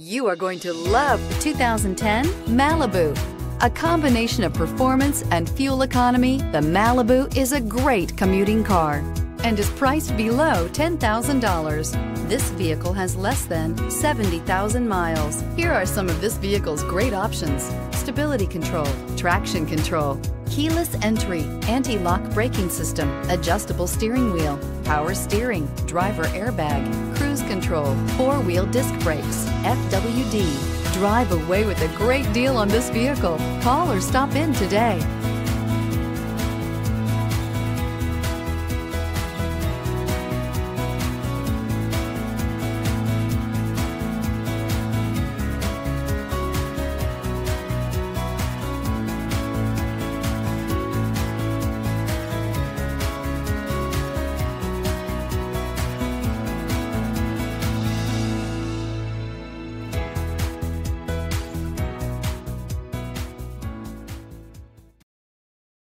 You are going to love the 2010 Malibu. A combination of performance and fuel economy, the Malibu is a great commuting car and is priced below $10,000. This vehicle has less than 70,000 miles. Here are some of this vehicle's great options. Stability control, traction control, keyless entry, anti-lock braking system, adjustable steering wheel, power steering, driver airbag, control, four-wheel disc brakes, FWD. Drive away with a great deal on this vehicle. Call or stop in today.